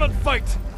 Come and fight!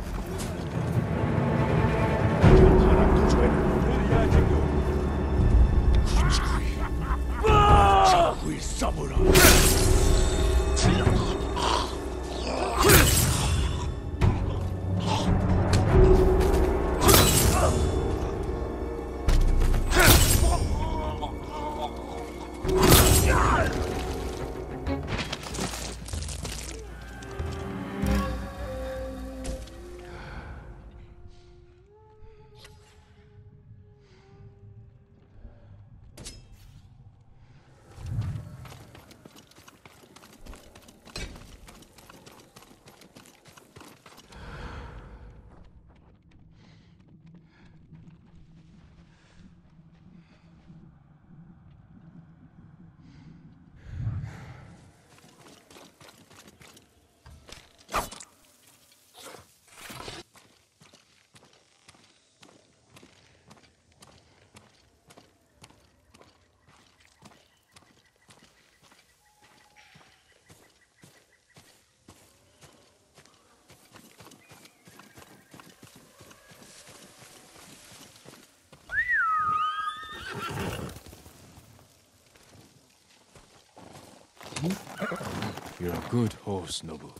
You're a good horse, Nobu.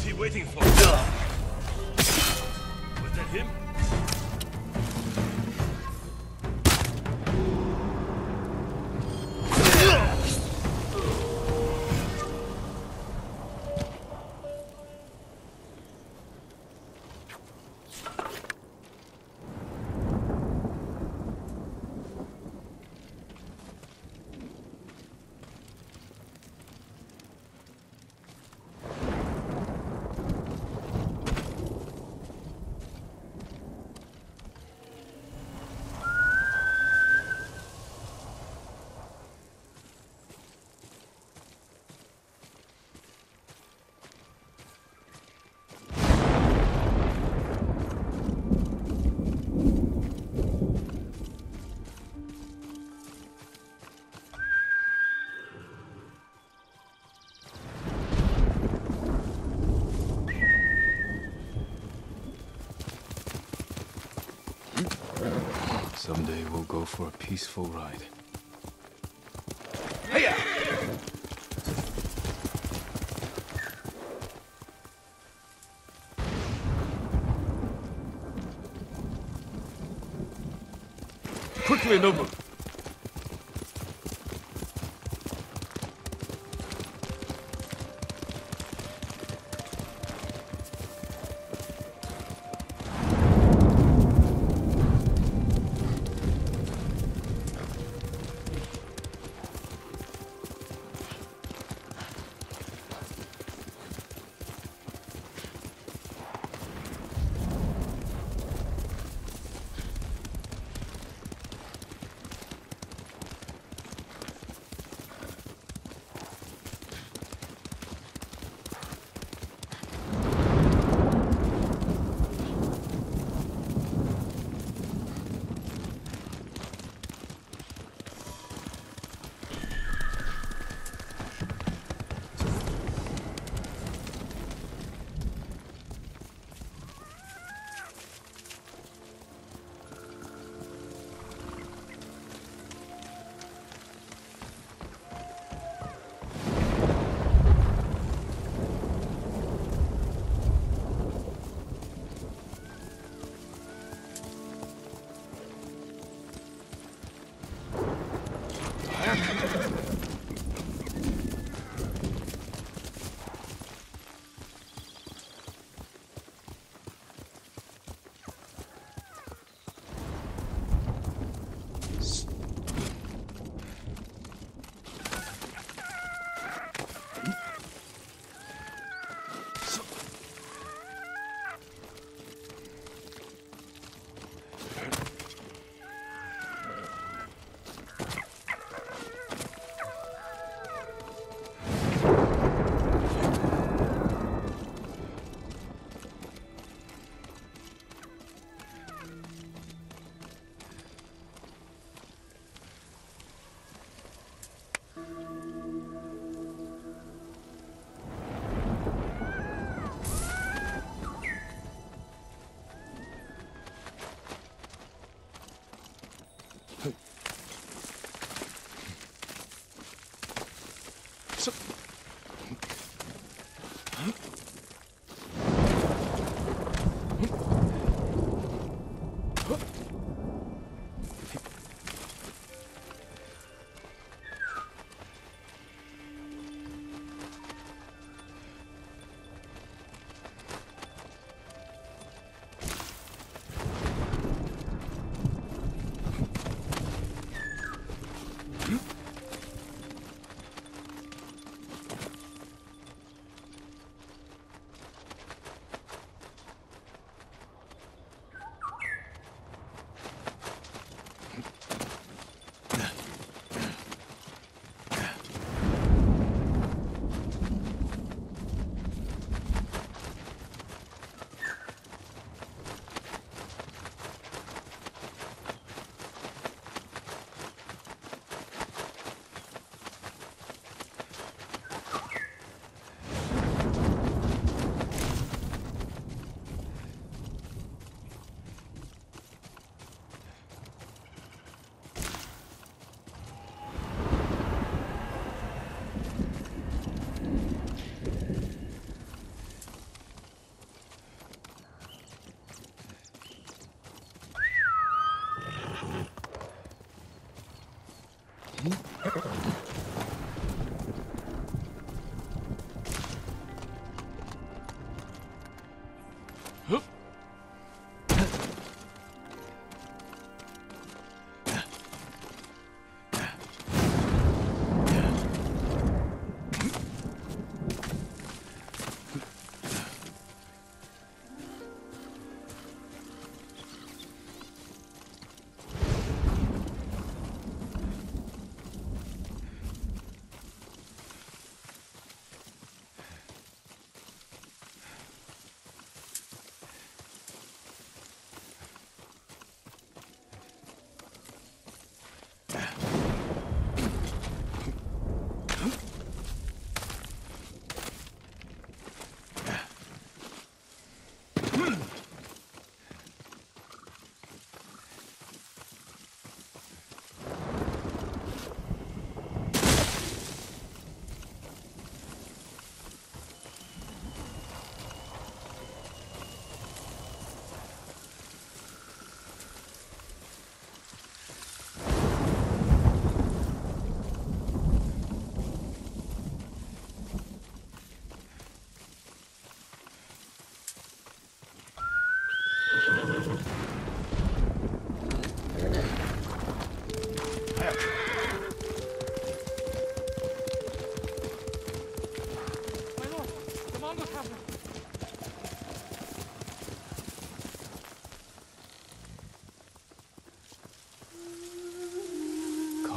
Waiting for? For a peaceful ride. Hiya! Quickly, Nobu!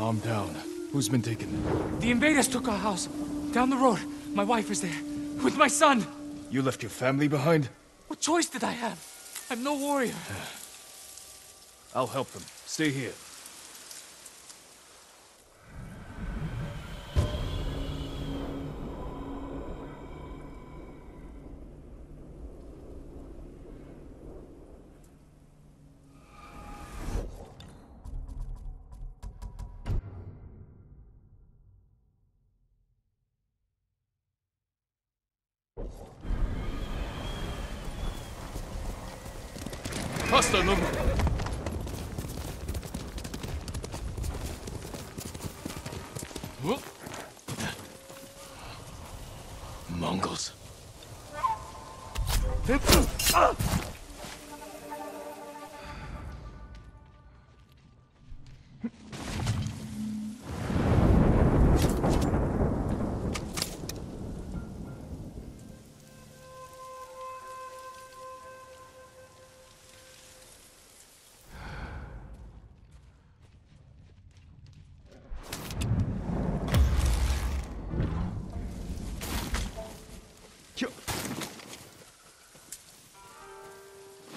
Calm down. Who's been taken? The invaders took our house. Down the road, my wife is there. With my son. You left your family behind? What choice did I have? I'm no warrior. I'll help them. Stay here.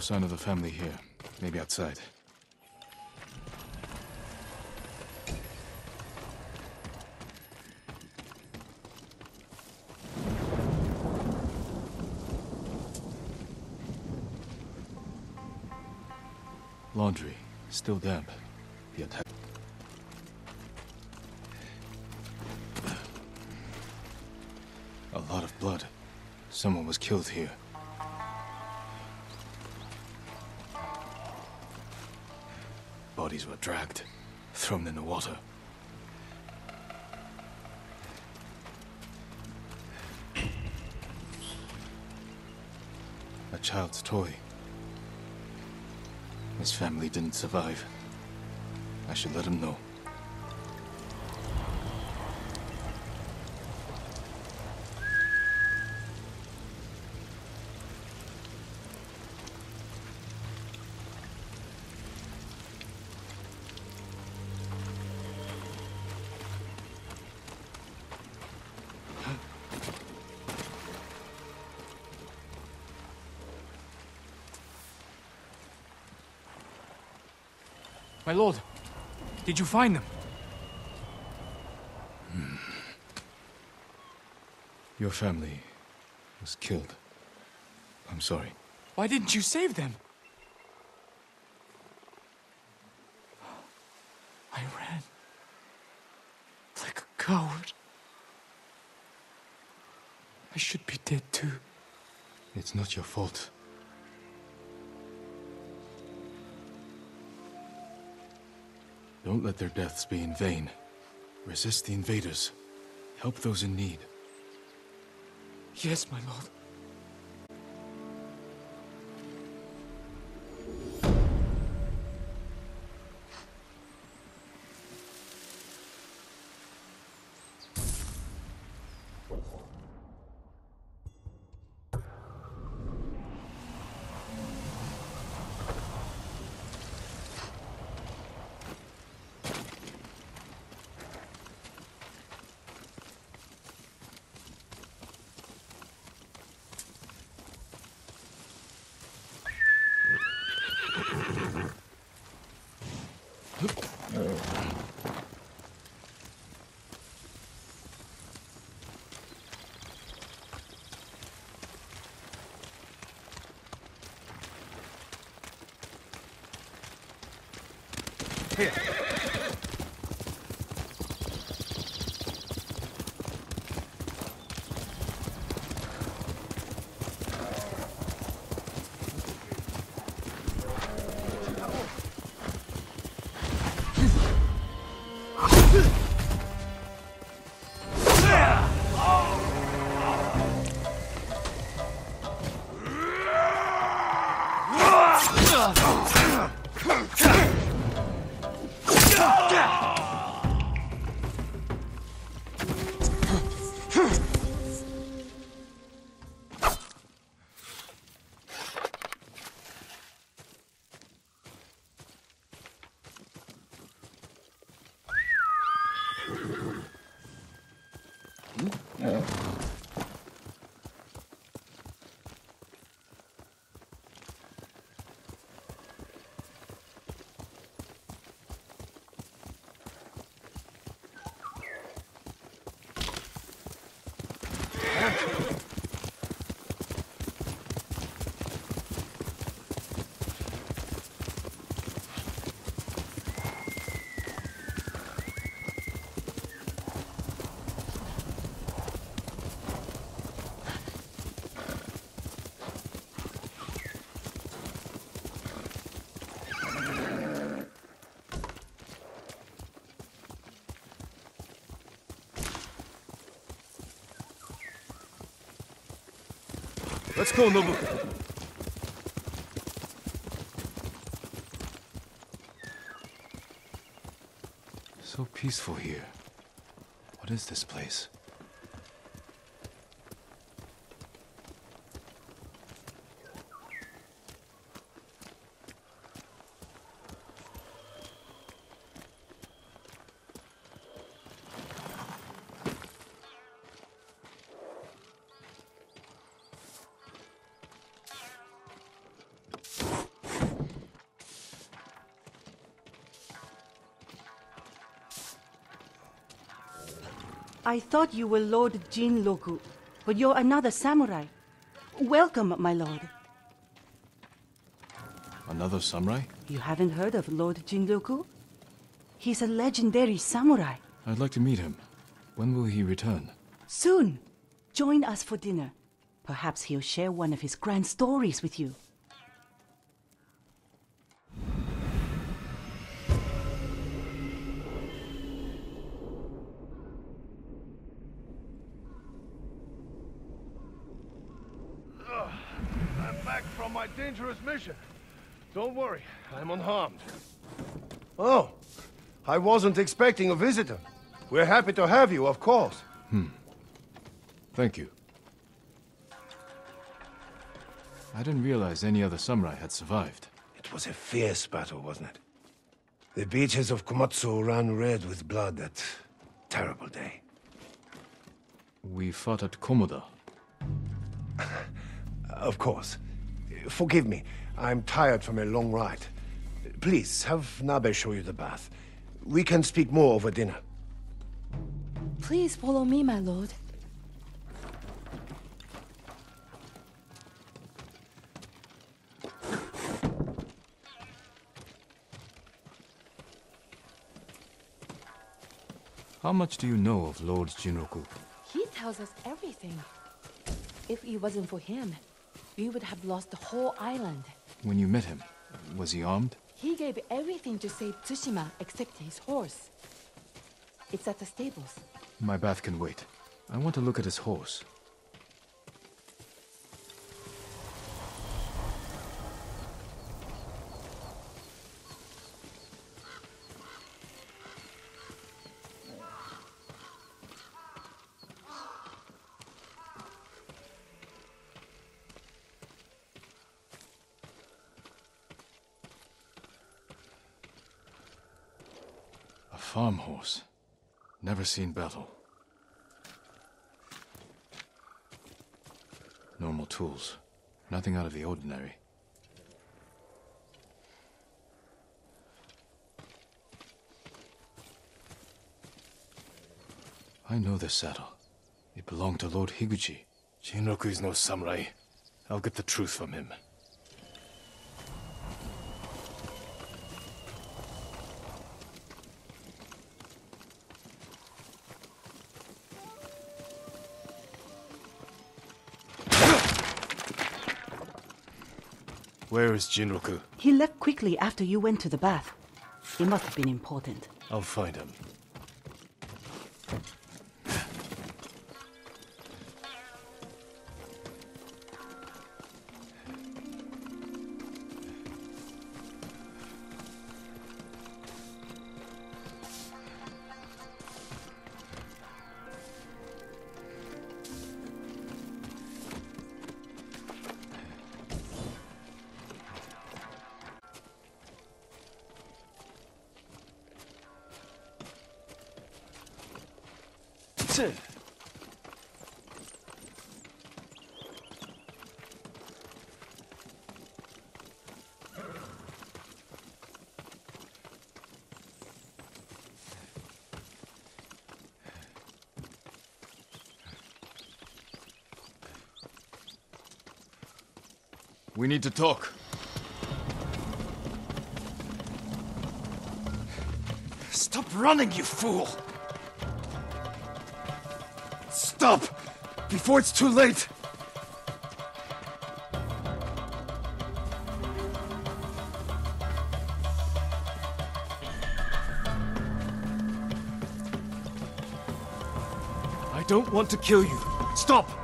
No sign of the family here. Maybe outside. Laundry. Still damp. The attack. A lot of blood. Someone was killed here. Thrown in the water. A child's toy. His family didn't survive. I should let him know. My lord, did you find them? Hmm. Your family was killed. I'm sorry. Why didn't you save them? I ran. Like a coward. I should be dead too. It's not your fault. Don't let their deaths be in vain. Resist the invaders. Help those in need. Yes, my lord. here. Yeah. -oh. Let's go, Nobu. So peaceful here. What is this place? I thought you were Lord Jinroku, but you're another samurai. Welcome, my lord. Another samurai? You haven't heard of Lord Jinroku? He's a legendary samurai. I'd like to meet him. When will he return? Soon. Join us for dinner. Perhaps he'll share one of his grand stories with you. Dangerous mission. Don't worry, I'm unharmed. Oh, I wasn't expecting a visitor. We're happy to have you, of course. Hmm. Thank you. I didn't realize any other samurai had survived. It was a fierce battle, wasn't it? The beaches of Komatsu ran red with blood that terrible day. We fought at Komoda. Of course. Forgive me, I'm tired from a long ride. Please, have Nabe show you the bath. We can speak more over dinner. Please follow me, my lord. How much do you know of Lord Jinroku? He tells us everything. If it wasn't for him, we would have lost the whole island. When you met him, was he armed? He gave everything to save Tsushima except his horse. It's at the stables. My bath can wait. I want to look at his horse. Seen battle. Normal tools. Nothing out of the ordinary. I know this saddle. It belonged to Lord Higuchi. Jinroku is no samurai. I'll get the truth from him. Where is Jinroku? He left quickly after you went to the bath. It must have been important. I'll find him. We need to talk. Stop running, you fool! Stop! Before it's too late! I don't want to kill you. Stop!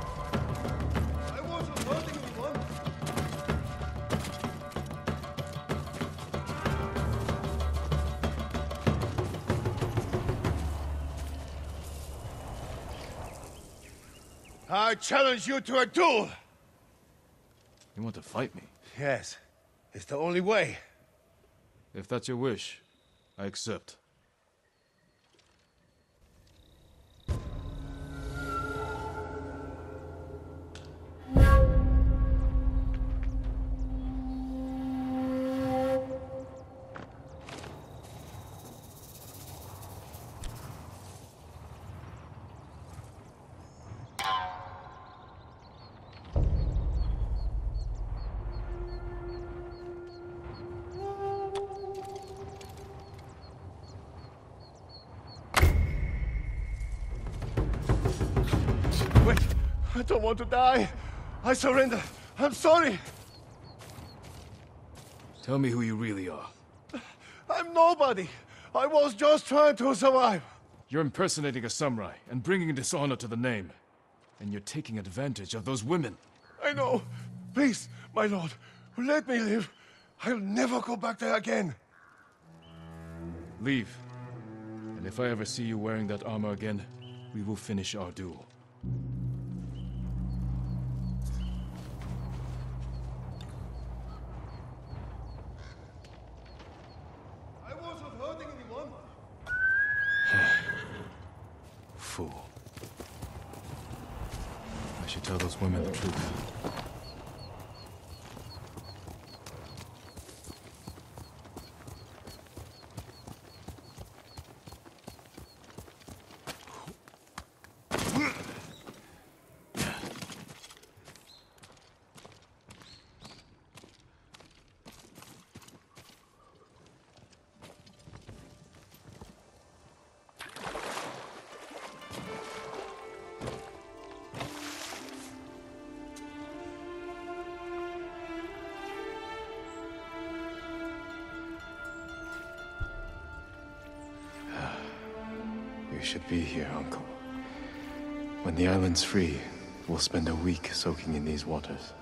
Challenge you to a duel! You want to fight me? Yes, it's the only way. If that's your wish, I accept. Don't want to die. I surrender. I'm sorry. Tell me who you really are. I'm nobody. I was just trying to survive. You're impersonating a samurai and bringing dishonor to the name. And you're taking advantage of those women. I know. Please, my lord, let me live. I'll never go back there again. Leave. And if I ever see you wearing that armor again, we will finish our duel. Should be here, Uncle. When the island's free, we'll spend a week soaking in these waters.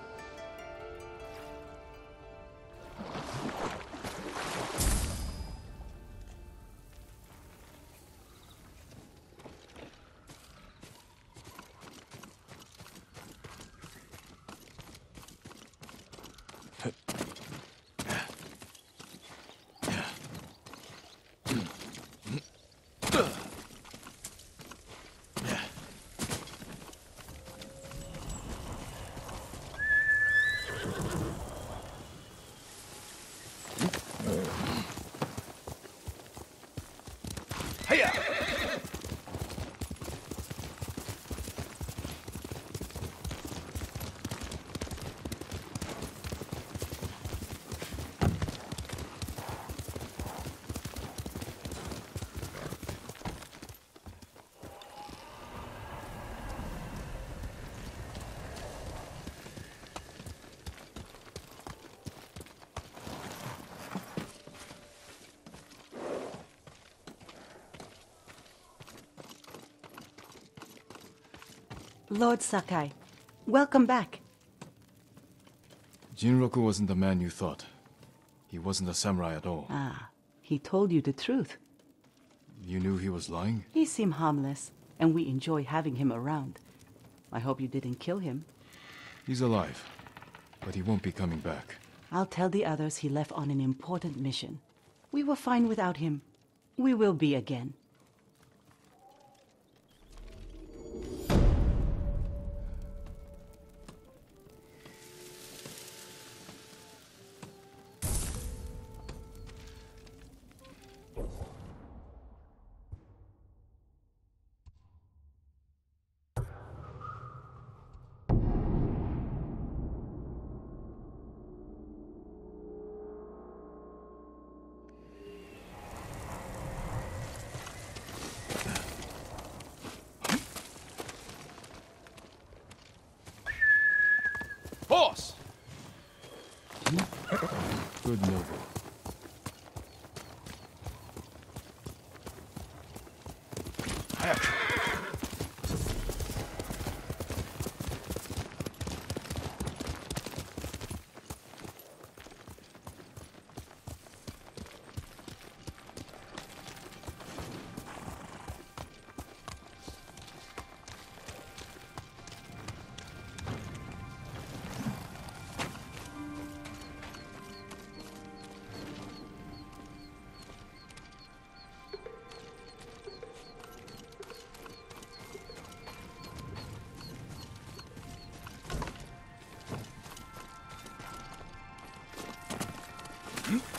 Lord Sakai, welcome back. Jinroku wasn't the man you thought. He wasn't a samurai at all. Ah, he told you the truth. You knew he was lying? He seemed harmless, and we enjoy having him around. I hope you didn't kill him. He's alive, but he won't be coming back. I'll tell the others he left on an important mission. We were fine without him. We will be again. Good noble. Hmm?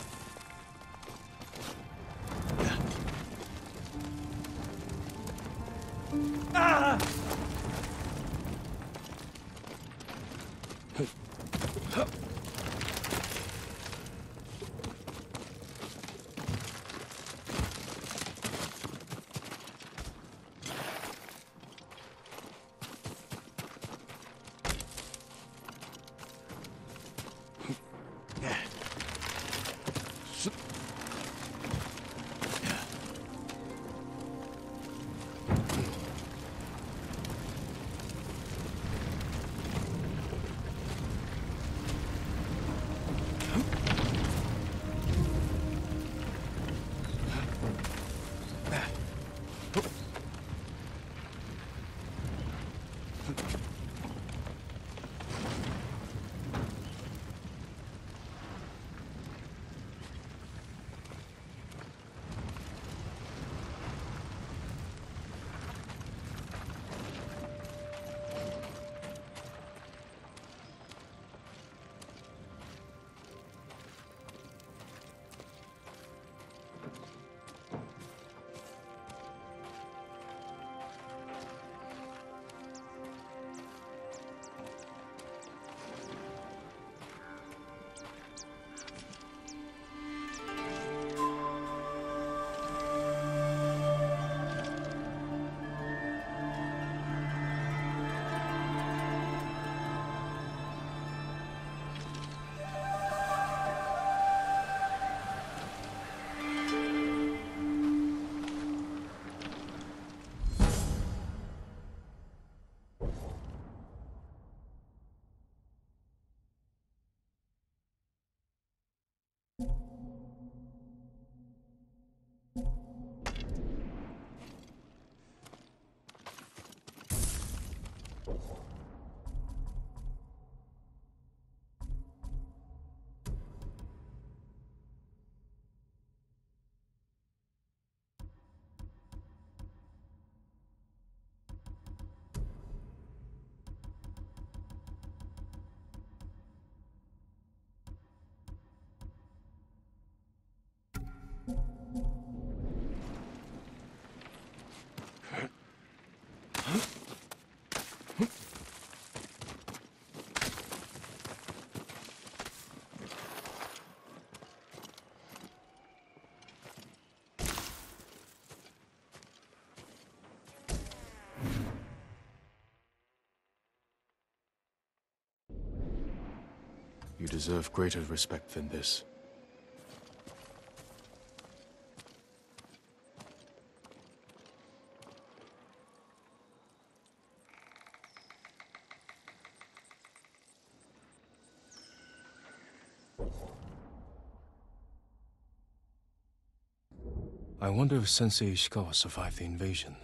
Deserve greater respect than this. I wonder if Sensei Ishikawa survived the invasion.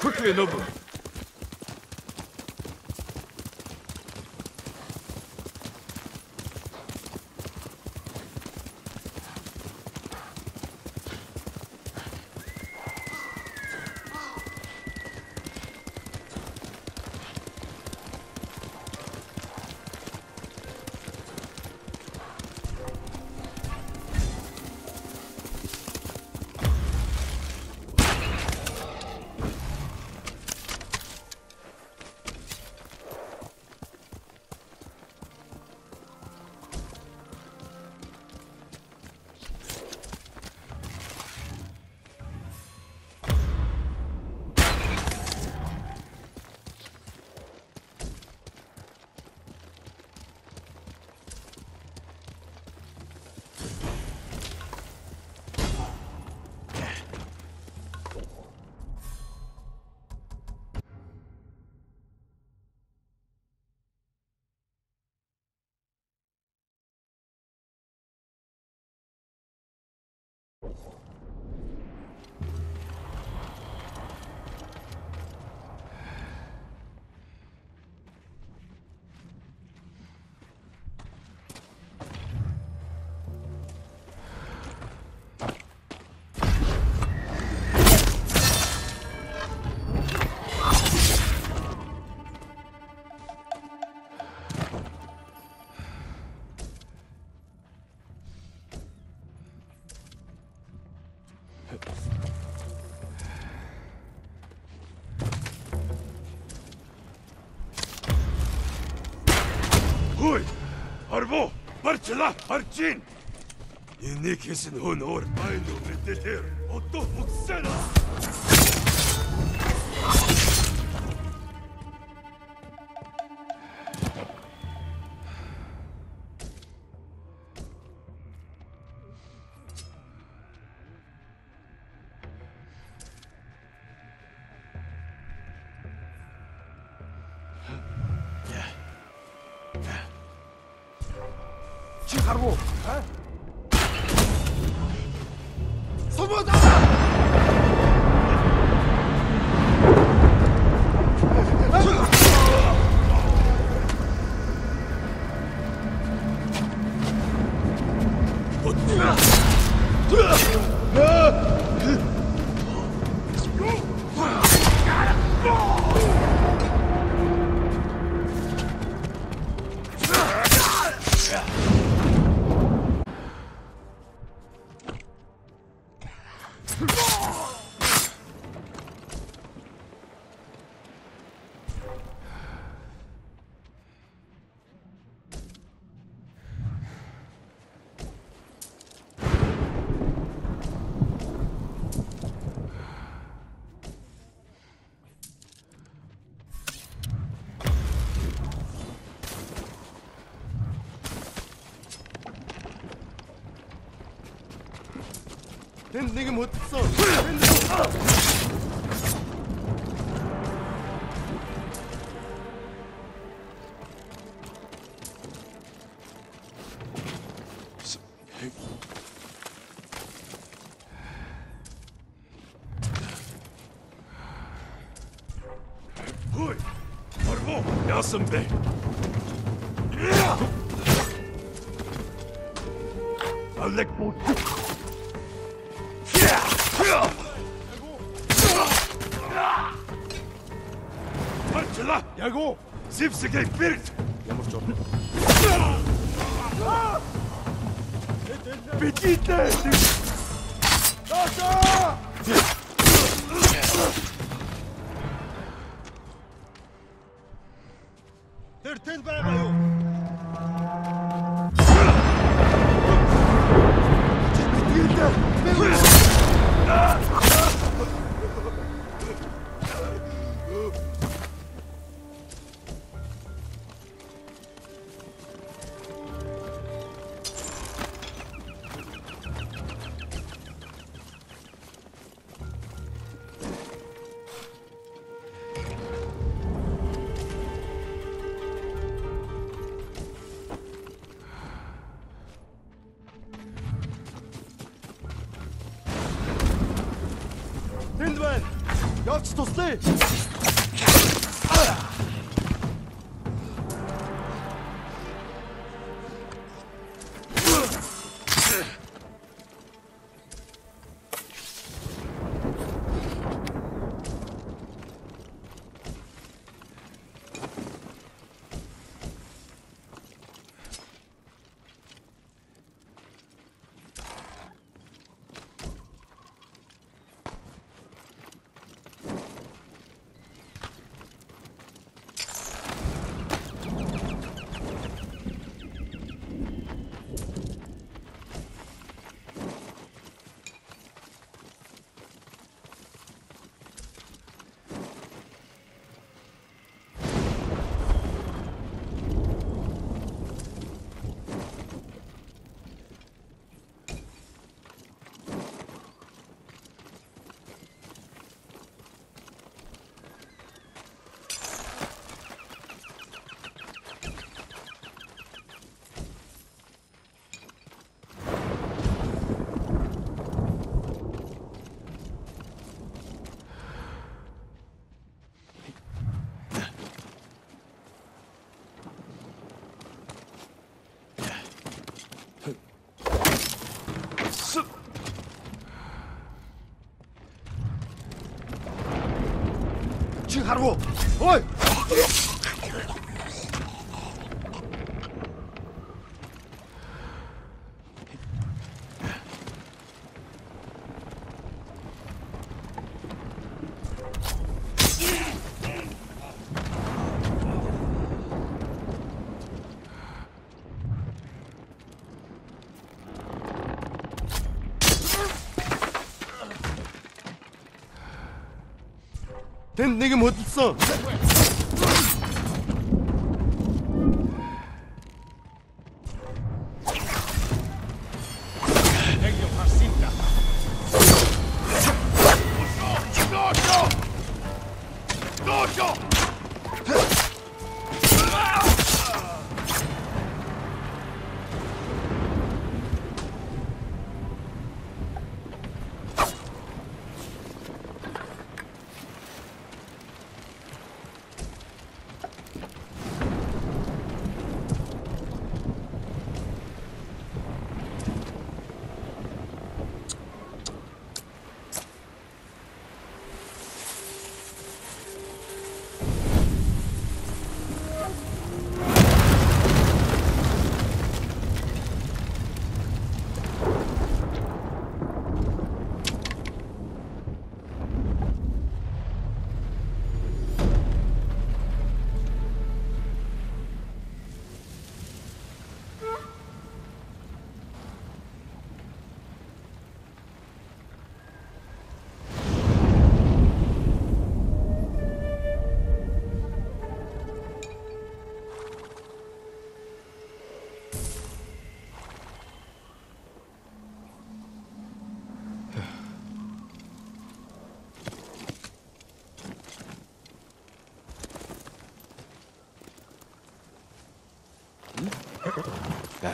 Quickly, Nobu! Arvo! Barçala! Barçin! İnni kesin hun or. Aynı meddetir. Otto fuksena! 치카르보! Oh, now someday. I like both. Parçala! Yago! Zipsige birkt! Yalnız çok. Bitti! Tata! 바로 어이 Aslı.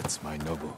That's my noble.